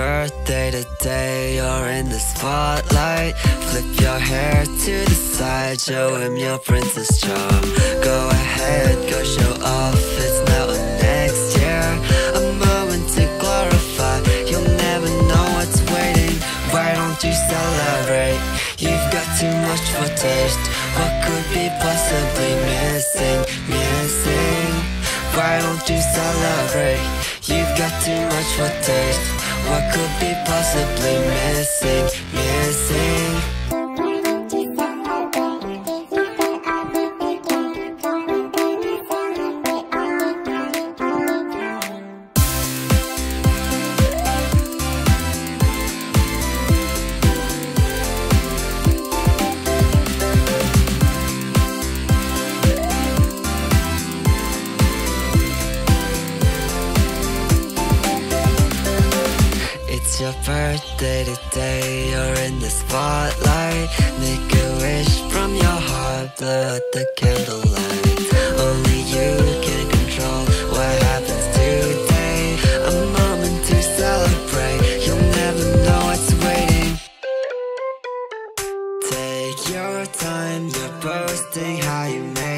birthday today, you're in the spotlight Flip your hair to the side, show him your princess charm Go ahead, go show off, it's now or next year A moment to glorify, you'll never know what's waiting Why don't you celebrate? You've got too much for taste What could be possibly missing, missing? Why don't you celebrate? You've got too much for taste What could be possibly missing, Your birthday today, you're in the spotlight. Make a wish from your heart, blow out the candlelight. Only you can control what happens today. A moment to celebrate, you'll never know what's waiting. Take your time, you're boasting how you made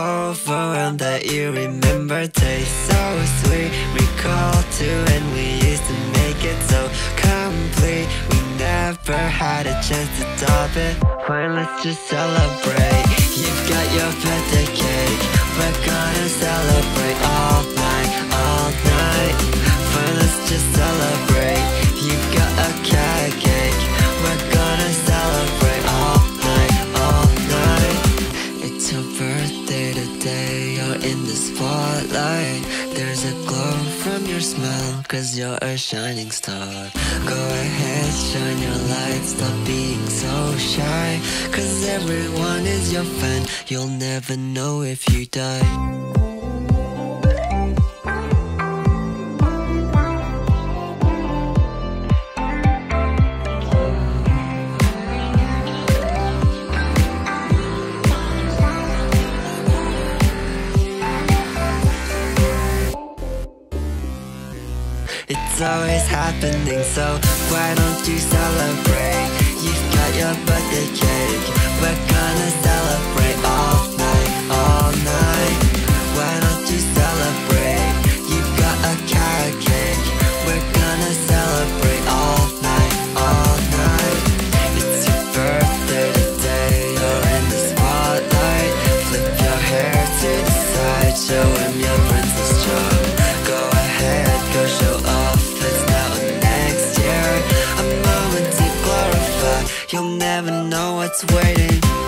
am overwhelmed that you remember taste so sweet. Recall to when we used to make it so complete. We never had a chance to top it. Fine, let's just celebrate. You've got your birthday in the spotlight. There's a glow from your smile Cause you're a shining star. Go ahead, shine your light. Stop being so shy Cause everyone is your fan. You'll never know if you die It's always happening, so why don't you celebrate? You've got your birthday cake, we're gonna celebrate all night, all night. Why don't you celebrate? You've got a carrot cake, we're gonna celebrate all night, all night. It's your birthday today, you're in the spotlight. Flip your hair to the side, show him your princess charm. You'll never know what's waiting.